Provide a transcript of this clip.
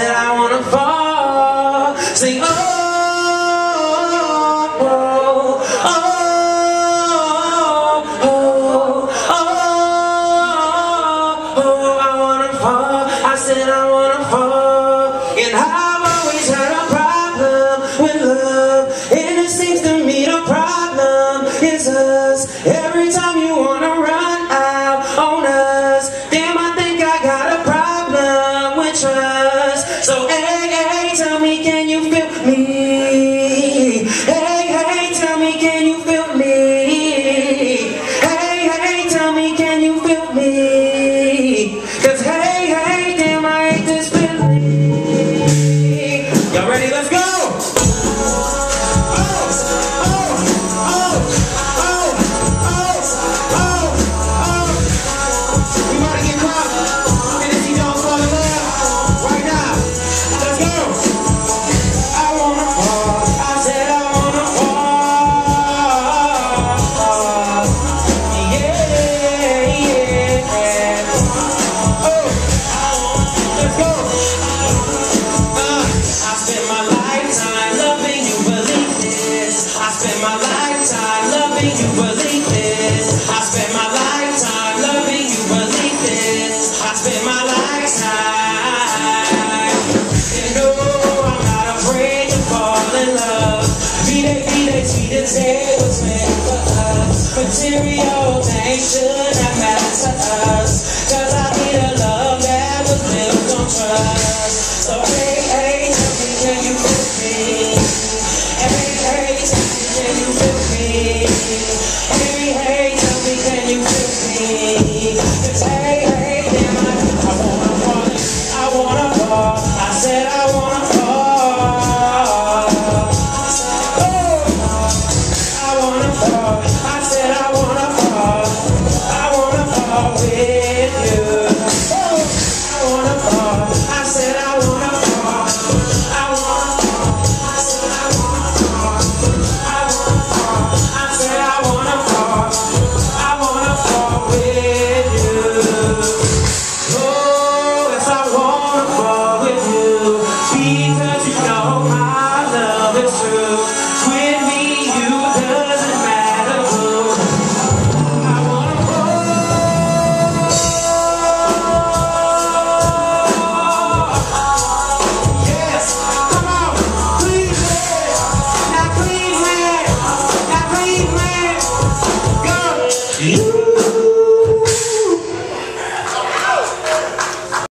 that I wanna fall Cause was meant for us Material things should not matter to us Cause I need a love that was built on trust So hey, hey, tell me, can you prove me? you.